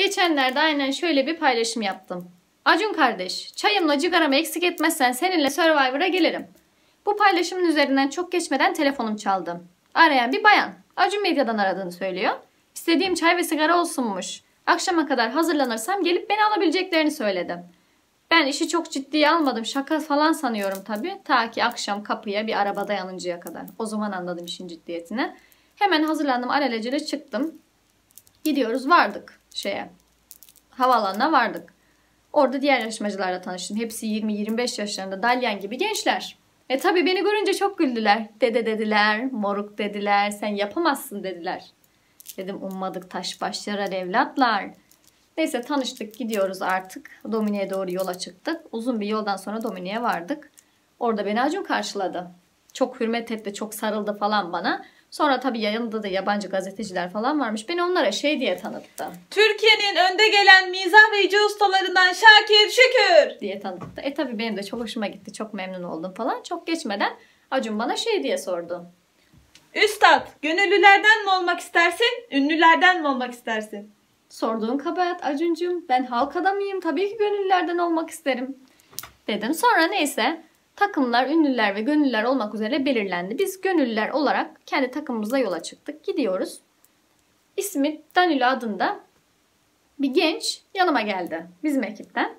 Geçenlerde aynen şöyle bir paylaşım yaptım. Acun kardeş, çayımla cigaramı eksik etmezsen seninle Survivor'a gelirim. Bu paylaşımın üzerinden çok geçmeden telefonum çaldı. Arayan bir bayan. Acun Medya'dan aradığını söylüyor. İstediğim çay ve sigara olsunmuş. Akşama kadar hazırlanırsam gelip beni alabileceklerini söyledi. Ben işi çok ciddiye almadım. Şaka falan sanıyorum tabii. Ta ki akşam kapıya bir araba dayanıncaya kadar. O zaman anladım işin ciddiyetini. Hemen hazırlandım. Alelacele çıktım. Gidiyoruz vardık şeye. Havaalanına vardık. Orada diğer yarışmacılarla tanıştım. Hepsi 20-25 yaşlarında dalyan gibi gençler. E tabii beni görünce çok güldüler. Dede dediler, moruk dediler, sen yapamazsın dediler. Dedim ummadık taş başlar evlatlar. Neyse tanıştık gidiyoruz artık. Domine'ye doğru yola çıktık. Uzun bir yoldan sonra Domine'ye vardık. Orada beni Acun karşıladı. Çok hürmet etti, çok sarıldı falan bana. Sonra tabii yanında da yabancı gazeteciler falan varmış. Beni onlara şey diye tanıttı. Türkiye'nin önde gelen mizah ve icra ustalarından Şakir Şükür. diye tanıttı. E tabii benim de çok hoşuma gitti. Çok memnun oldum falan. Çok geçmeden Acun bana şey diye sordu. Üstad, gönüllülerden mi olmak istersin, ünlülerden mi olmak istersin? Sorduğun kabahat Acuncuğum. Ben halk adamıyım. Tabii ki gönüllülerden olmak isterim. Dedim. Sonra neyse takımlar, ünlüler ve gönüllüler olmak üzere belirlendi. Biz gönüllüler olarak kendi takımımızla yola çıktık. Gidiyoruz. İsmi Danilo adında bir genç yanıma geldi bizim ekipten.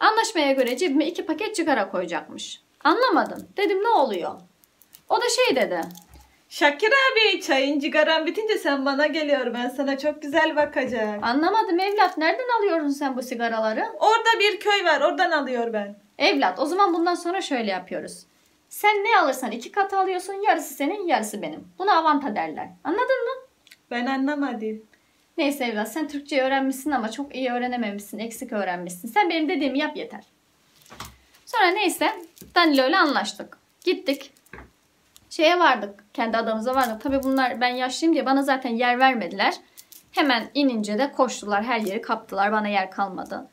Anlaşmaya göre cebime iki paket sigara koyacakmış. Anlamadım. Dedim ne oluyor? O da şey dedi. Şakir abi, çayın cigaran bitince sen bana geliyor. Ben sana çok güzel bakacağım. Anlamadım evlat nereden alıyorsun sen bu sigaraları? Orada bir köy var, oradan alıyor ben. Evlat o zaman bundan sonra şöyle yapıyoruz. Sen ne alırsan iki katı alıyorsun yarısı senin yarısı benim. Buna avanta derler. Anladın mı? Ben anlamadım. Neyse evlat sen Türkçe öğrenmişsin ama çok iyi öğrenememişsin. Eksik öğrenmişsin. Sen benim dediğimi yap yeter. Sonra neyse Danilo ile anlaştık. Gittik. Şeye vardık. Kendi adamıza vardık. Tabii bunlar ben yaşlıyım diye bana zaten yer vermediler. Hemen inince de koştular. Her yeri kaptılar. Bana yer kalmadı.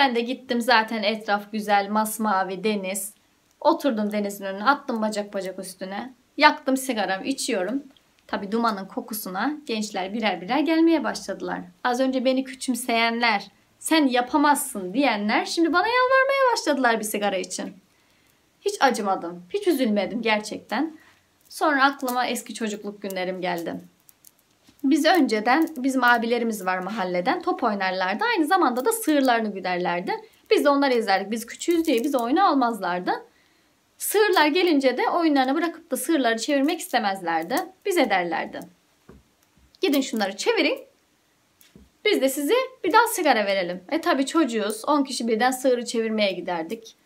Ben de gittim zaten etraf güzel, masmavi, deniz. Oturdum denizin önüne, attım bacak bacak üstüne. Yaktım sigaramı, içiyorum. Tabi dumanın kokusuna gençler birer birer gelmeye başladılar. Az önce beni küçümseyenler, sen yapamazsın diyenler şimdi bana yalvarmaya başladılar bir sigara için. Hiç acımadım, hiç üzülmedim gerçekten. Sonra aklıma eski çocukluk günlerim geldi. Biz önceden bizim abilerimiz var mahalleden top oynarlardı. Aynı zamanda da sığırlarını güderlerdi. Biz de onları izlerdik. Biz küçüğüz diye bizi oyuna almazlardı. Sığırlar gelince de oyunlarını bırakıp da sığırları çevirmek istemezlerdi. Bize derlerdi. Gidin şunları çevirin. Biz de size bir daha sigara verelim. E tabi çocuğuz. 10 kişi birden sığırı çevirmeye giderdik.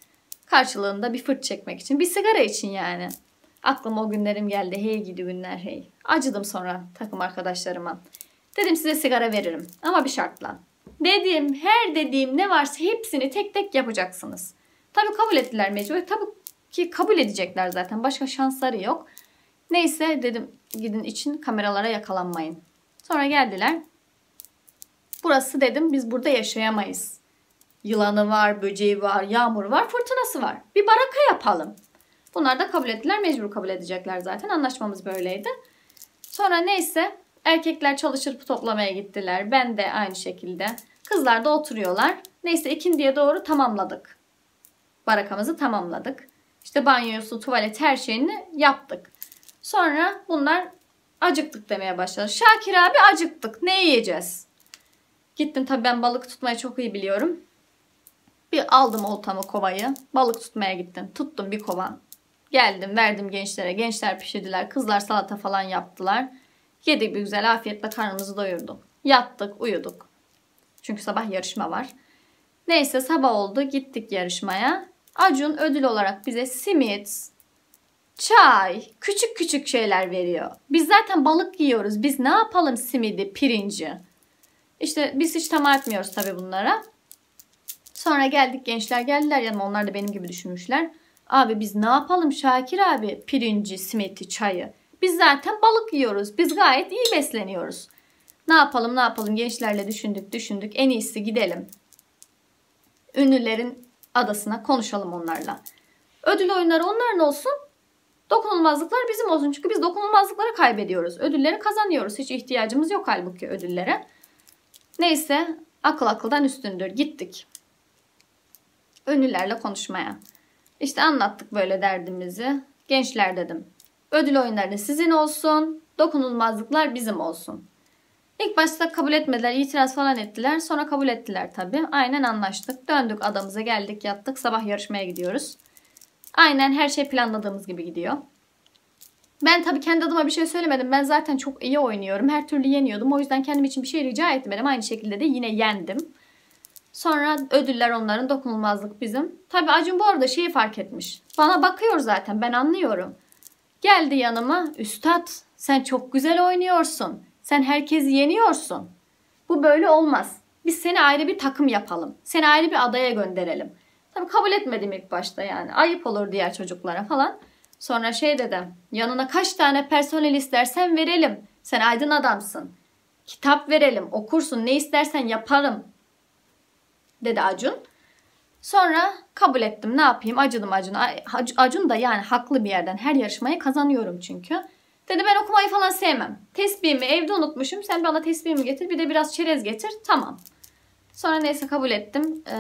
Karşılığında bir fırt çekmek için. Bir sigara için yani. Aklıma o günlerim geldi. Hey gidi günler hey. Acıdım sonra takım arkadaşlarıma. Dedim size sigara veririm ama bir şartla. Dediğim her dediğim ne varsa hepsini tek tek yapacaksınız. Tabii kabul ettiler mecbur. Tabii ki kabul edecekler zaten. Başka şansları yok. Neyse dedim gidin için kameralara yakalanmayın. Sonra geldiler. Burası dedim biz burada yaşayamayız. Yılanı var, böceği var, yağmur var, fırtınası var. Bir baraka yapalım. Bunlar da kabul ettiler. Mecbur kabul edecekler zaten. Anlaşmamız böyleydi. Sonra neyse erkekler çalışır toplamaya gittiler. Ben de aynı şekilde. Kızlar da oturuyorlar. Neyse ikindiye doğru tamamladık. Barakamızı tamamladık. İşte banyosu, tuvalet her şeyini yaptık. Sonra bunlar acıktık demeye başladı. Şakir abi acıktık. Ne yiyeceğiz? Gittim tabii ben balık tutmayı çok iyi biliyorum. Bir aldım oltamı kovayı. Balık tutmaya gittim. Tuttum bir kova. Geldim verdim gençlere. Gençler pişirdiler. Kızlar salata falan yaptılar. Yedik bir güzel afiyetle karnımızı doyurduk. Yattık uyuduk. Çünkü sabah yarışma var. Neyse sabah oldu gittik yarışmaya. Acun ödül olarak bize simit, çay, küçük küçük şeyler veriyor. Biz zaten balık yiyoruz. Biz ne yapalım simidi, pirinci? İşte biz hiç tamam etmiyoruz tabii bunlara. Sonra geldik gençler geldiler yanıma onlar da benim gibi düşünmüşler. Abi biz ne yapalım Şakir abi pirinci, simiti, çayı. Biz zaten balık yiyoruz. Biz gayet iyi besleniyoruz. Ne yapalım ne yapalım gençlerle düşündük düşündük. En iyisi gidelim. Ünlülerin adasına konuşalım onlarla. Ödül oyunları onların olsun. Dokunulmazlıklar bizim olsun. Çünkü biz dokunulmazlıkları kaybediyoruz. Ödülleri kazanıyoruz. Hiç ihtiyacımız yok halbuki ödüllere. Neyse Akıl akıldan üstündür. Gittik. Ünlülerle konuşmaya. İşte anlattık böyle derdimizi. Gençler dedim. Ödül oyunları sizin olsun. Dokunulmazlıklar bizim olsun. İlk başta kabul etmediler, itiraz falan ettiler. Sonra kabul ettiler tabii. Aynen anlaştık. Döndük adamıza geldik yattık. Sabah yarışmaya gidiyoruz. Aynen her şey planladığımız gibi gidiyor. Ben tabii kendi adıma bir şey söylemedim. Ben zaten çok iyi oynuyorum. Her türlü yeniyordum. O yüzden kendim için bir şey rica etmedim. Aynı şekilde de yine yendim. Sonra ödüller onların, dokunulmazlık bizim. Tabii Acun bu arada şeyi fark etmiş. Bana bakıyor zaten ben anlıyorum. Geldi yanıma. Üstad sen çok güzel oynuyorsun. Sen herkesi yeniyorsun. Bu böyle olmaz. Biz seni ayrı bir takım yapalım. Seni ayrı bir adaya gönderelim. Tabii kabul etmedim ilk başta yani. Ayıp olur diğer çocuklara falan. Sonra şey dedim. Yanına kaç tane personel istersen verelim. Sen aydın adamsın. Kitap verelim, okursun, ne istersen yaparım. Dedi Acun. Sonra kabul ettim. Ne yapayım? Acıdım Acun'a. Ac- Acun da yani haklı bir yerden. Her yarışmayı kazanıyorum çünkü. Dedi ben okumayı falan sevmem. Tesbihimi evde unutmuşum. Sen bana tesbihimi getir. Bir de biraz çerez getir. Tamam. Sonra neyse kabul ettim. Ee,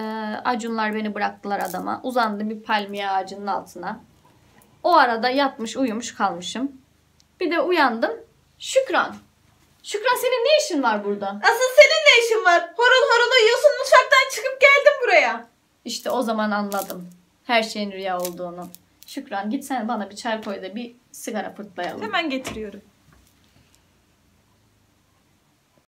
Acunlar beni bıraktılar adama. Uzandım bir palmiye ağacının altına. O arada yatmış uyumuş kalmışım. Bir de uyandım. Şükran. Şükran senin ne işin var burada? Asıl senin ne işin var? Horul horul uyuyorsun mutfaktan. İşte o zaman anladım. Her şeyin rüya olduğunu. Şükran git sen bana bir çay koy da bir sigara fırtlayalım. Hemen getiriyorum.